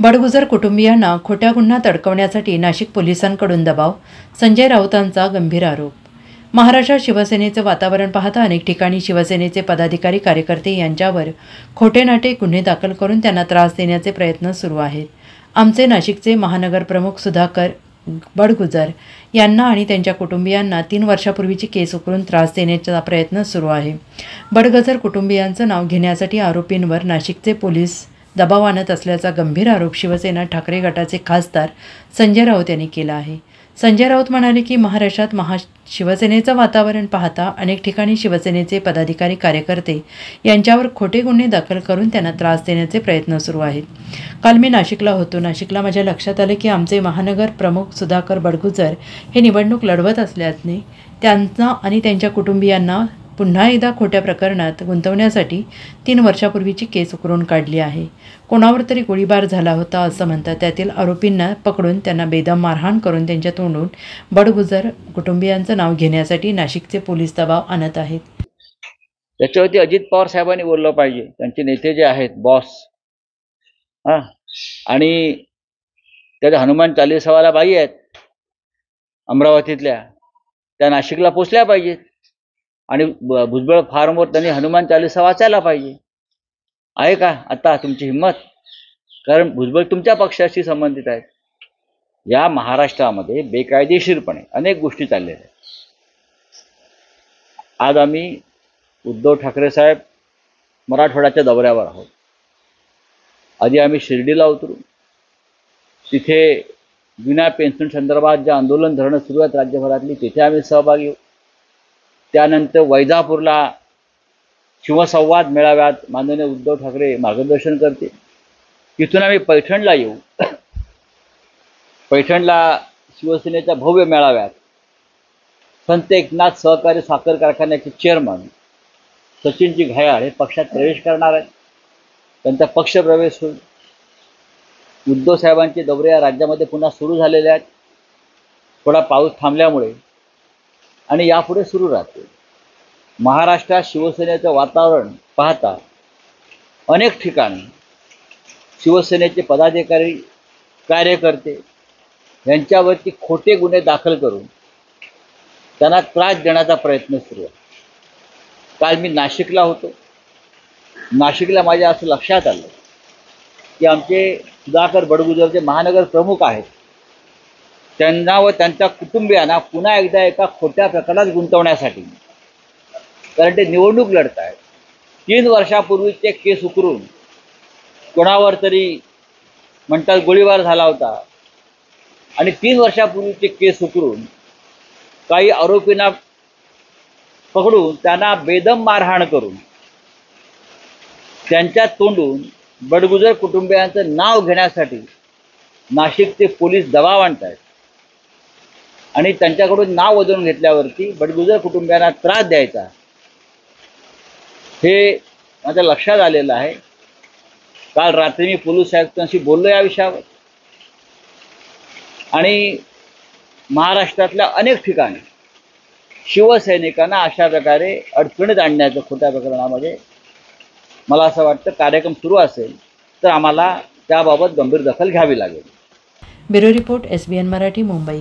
बडगुजर कुटुंबियांना खोट्या गुन्हा तडकवण्यासाठी नाशिक पोलिसांकडून दबाव संजय राऊतांचा गंभीर आरोप. महाराष्ट्रात शिवसेनेचं वातावरण पाहता अनेक ठिकाणी शिवसेनेचे पदाधिकारी कार्यकर्ते यांच्यावर खोटे नाटे गुन्हे दाखल करून त्यांना त्रास देण्याचे प्रयत्न सुरू आहेत. आमचे नाशिकचे महानगर प्रमुख सुधाकर बडगुजर यांना आणि त्यांच्या कुटुंबियांना तीन वर्षापूर्वीची केस उकरून त्रास देण्याचा प्रयत्न सुरू आहे. बडगजर कुटुंबियांचं नाव घेण्यासाठी आरोपींवर नाशिकचे पोलीस दबाव आणत असल्याचा गंभीर आरोप शिवसेना ठाकरे गटाचे खासदार संजय राऊत यांनी केला आहे. संजय राऊत म्हणाले की महाराष्ट्रात महा शिवसेनेचं वातावरण पाहता अनेक ठिकाणी शिवसेनेचे पदाधिकारी कार्यकर्ते यांच्यावर खोटे गुन्हे दाखल करून त्यांना त्रास देण्याचे प्रयत्न सुरू आहेत. काल मी नाशिकला होतो. नाशिकला माझ्या लक्षात आले की आमचे महानगर प्रमुख सुधाकर बडगुजर हे निवडणूक लढवत असल्याने त्यांना आणि त्यांच्या कुटुंबियांना पुन्हा एकदा खोट्या प्रकरणात गुंतवण्यासाठी तीन वर्षापूर्वीची केस उकरून काढली आहे. कोणावर तरी गोळीबार झाला होता असं म्हणतात. त्यातील आरोपींना पकडून त्यांना बेदम मारहाण करून त्यांच्या तोंडून बडगुजर कुटुंबियांचं नाव घेण्यासाठी नाशिकचे पोलीस दबाव आणत आहेत. त्याच्यावरती अजित पवार साहेबांनी बोललं पाहिजे. त्यांचे नेते जे आहेत बॉस हां. आणि त्या हनुमान चालीसावाला बाई आहेत अमरावतीतल्या. त्या नाशिकला पोचल्या पाहिजेत. आणि भुजबळ फार्मवर त्यांनी हनुमान चालिसा वाचायला पाहिजे. आहे का? आता तुमची हिंमत? कारण भुजबळ तुमच्या पक्षाशी संबंधित आहेत. या महाराष्ट्रामध्ये बेकायदेशीरपणे अनेक गोष्टी चाललेल्या आहेत. आज आम्ही उद्धव ठाकरे साहेब मराठवाड्याच्या दौऱ्यावर आहोत. आधी आम्ही शिर्डीला उतरू. तिथे विना पेन्शन संदर्भात जे आंदोलन धरणं सुरू आहेत राज्यभरातली तिथे आम्ही सहभागी होऊ. त्यानंतर वैजापूरला शिवसंवाद मेळाव्यात माननीय उद्धव ठाकरे मार्गदर्शन करते तिथून आम्ही पैठणला येऊ. पैठणला शिवसेनेच्या भव्य मेळाव्यात संत एकनाथ सहकारी साखर कारखान्याचे चेअरमन सचिनजी घायाळ हे पक्षात प्रवेश करणार आहेत. त्यांचा पक्ष प्रवेश होईल. उद्धव साहेबांचे दौरे या राज्यामध्ये पुन्हा सुरू झालेले आहेत. थोडा पाऊस थांबल्यामुळे आणि यापुढे सुरू राहते. महाराष्ट्रात शिवसेनेचं वातावरण पाहता अनेक ठिकाणी शिवसेनेचे पदाधिकारी कार्यकर्ते यांच्यावरती खोटे गुन्हे दाखल करून त्यांना त्रास देण्याचा प्रयत्न सुरू आहे. काल मी नाशिकला होतो. नाशिकला माझ्या असं लक्षात आलं की आमचे सुधाकर बडगुजरचे महानगर प्रमुख आहेत. त्यांना व त्यांच्या कुटुंबियांना पुन्हा एकदा एका खोट्या प्रकरणात गुंतवण्यासाठी. कारण ते निवडणूक लढत आहेत तीन वर्षापूर्वी ते केस उकरून कोणावर तरी म्हणतात गोळीबार झाला होता. आणि तीन वर्षापूर्वीचे केस उकरून काही आरोपींना पकडून त्यांना बेदम मारहाण करून त्यांच्या तोंडून बडगुजर कुटुंबियांचं नाव घेण्यासाठी नाशिकचे पोलीस दबाव आणत आहेत आणि त्यांच्याकडून नाव वजवून घेतल्यावरती बडगुजर कुटुंबियांना त्रास द्यायचा. हे माझ्या लक्षात आलेलं आहे. काल रात्री मी पोलीस आयुक्तांशी बोललो या विषयावर. आणि महाराष्ट्रातल्या अनेक ठिकाणी शिवसैनिकांना अशा प्रकारे अडचणीत आणण्याचं खोट्या प्रकरणामध्ये मला असं वाटतं कार्यक्रम सुरू असेल तर आम्हाला त्याबाबत गंभीर दखल घ्यावी लागेल. Bureau report S B N Marathi Mumbai.